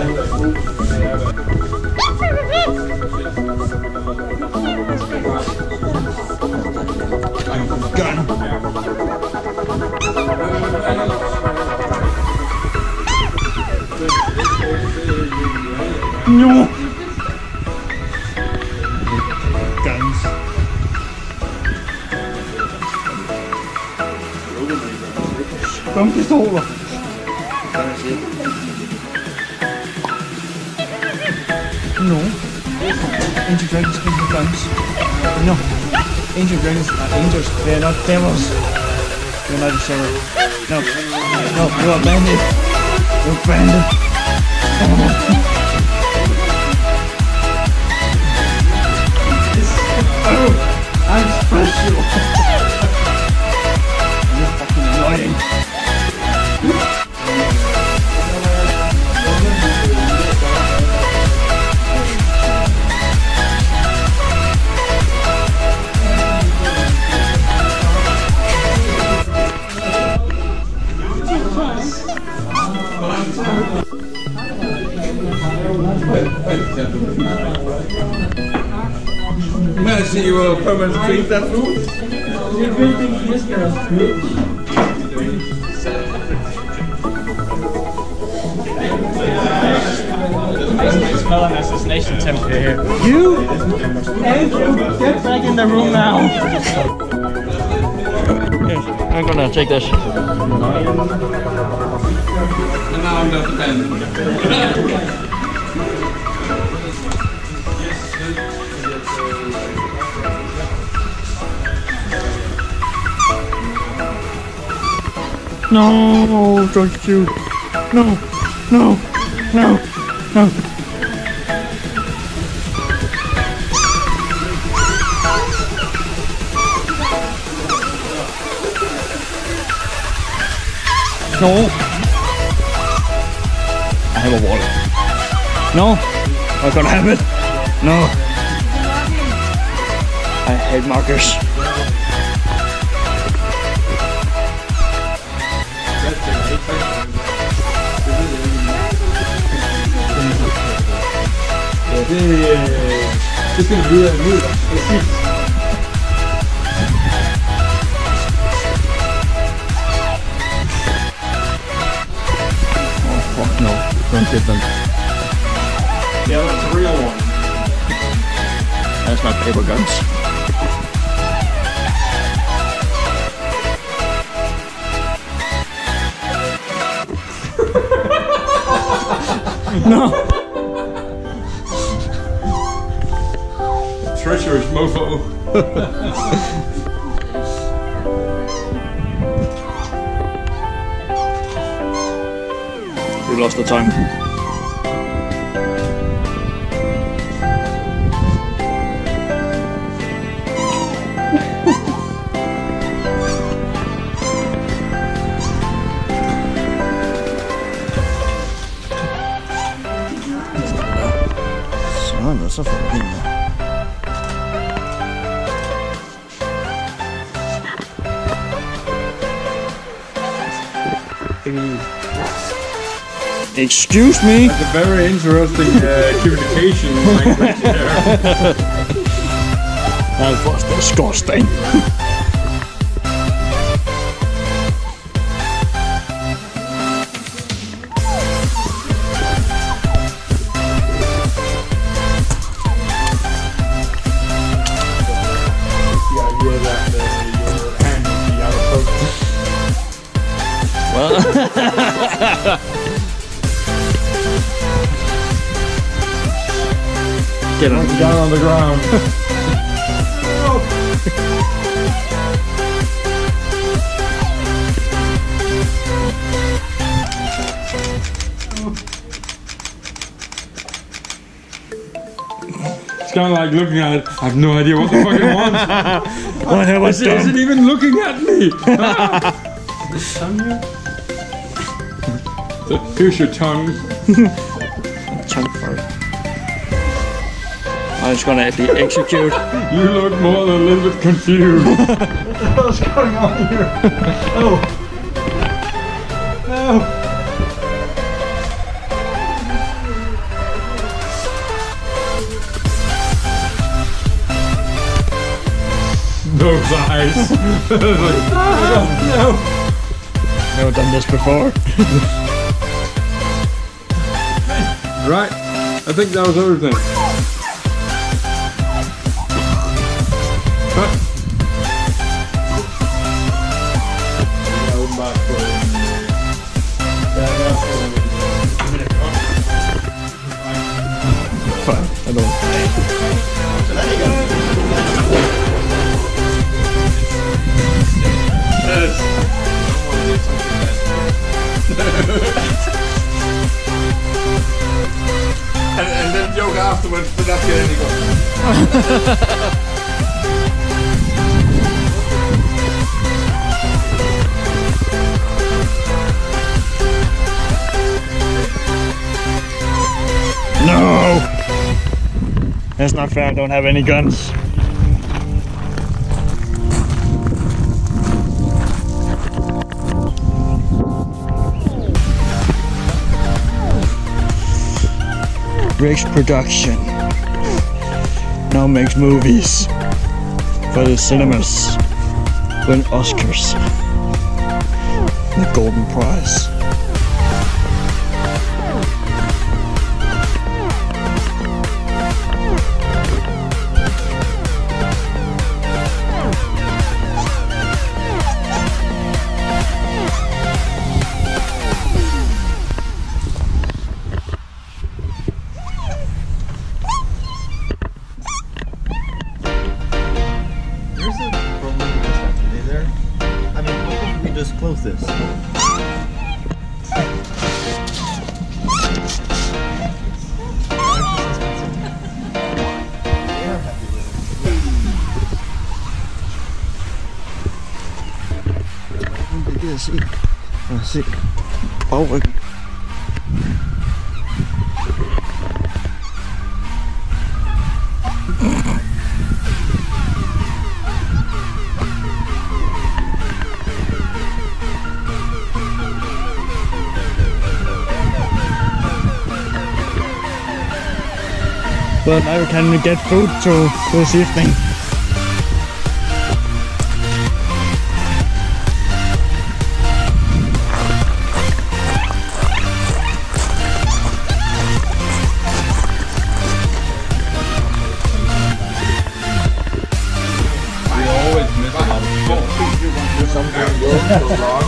Gaan. Guns. Kom pistolen. Daar is hij. No. Angel dragons come with guns. No. Angel dragons are angels. They are not devils. They're not each other. No. No, you're a bandit. You're a bandit. Oh, I'm special. Permanent street tattoo? smell an assassination attempt here. You? Get back in the room now. I'm gonna take this. And now I'm to. No, don't shoot. No, no, no, no. No. I have a wallet. No, I can't have it. No. I hate markers. Det skal vi videre nu. Præcis. Fuck no, don't give them. Yeah, that's a real one. That's not paper guns. no. Treacherous mofo. We lost the time. Sådan, og så får vi den her. Excuse me? It's a very interesting uh, communication language there. That was disgusting. Get on. Down on the ground. It's kind of like looking at it. I have no idea what the fuck it wants. What have I Is it, is it done? even looking at me? So, Here's your tongue. Chunk fart. I'm just gonna be execute. You look more than a little bit confused. What's going on here? Oh. No. Those eyes. No. Never done this before. Right. I think that was everything. No! That's not fair, I don't have any guns. Briggs Production now makes movies for the cinemas. Win Oscars. The Golden Prize. Jeg kan. But now we can get food to this evening. Something will go wrong.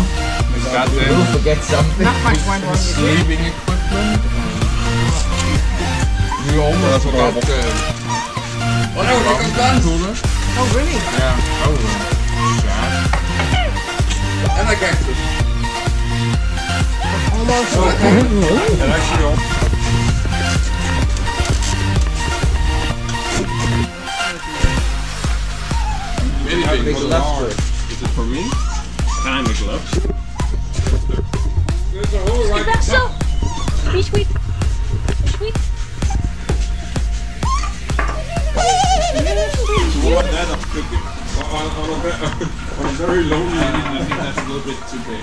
We got We'll them forget something. sleeping equipment. We almost forgot the. Oh no, we got guns! Oh, really? Yeah, oh, sad. And a cactus. Almost. Oh, and actually, all- Very big big for the gloves it. Is for me? Can I make gloves? There's a hole right Is that so? Be sweet. Be sweet. What that I'm cooking. On, on, a, on a very lonely evening, I think that's a little bit too big.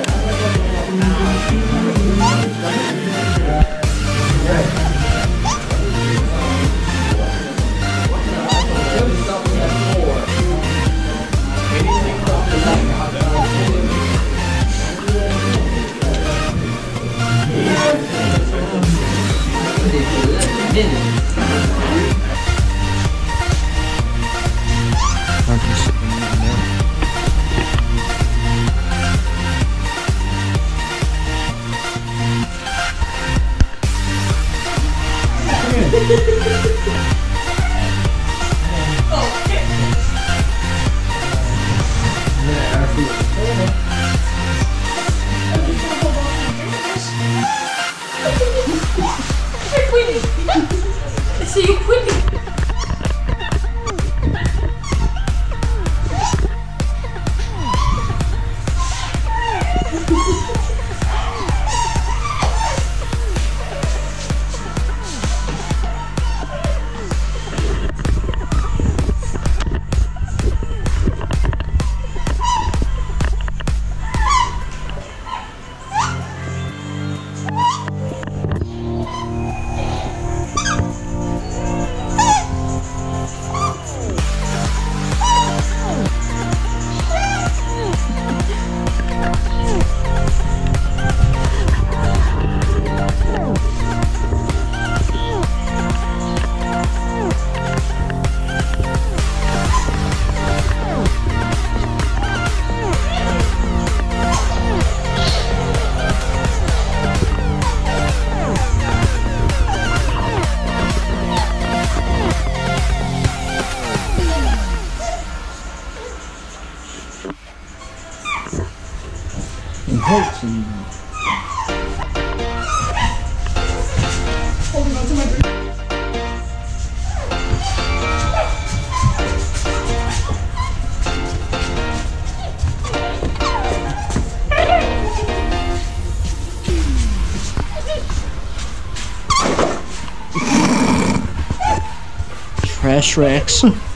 you quitting. And Holding trash racks.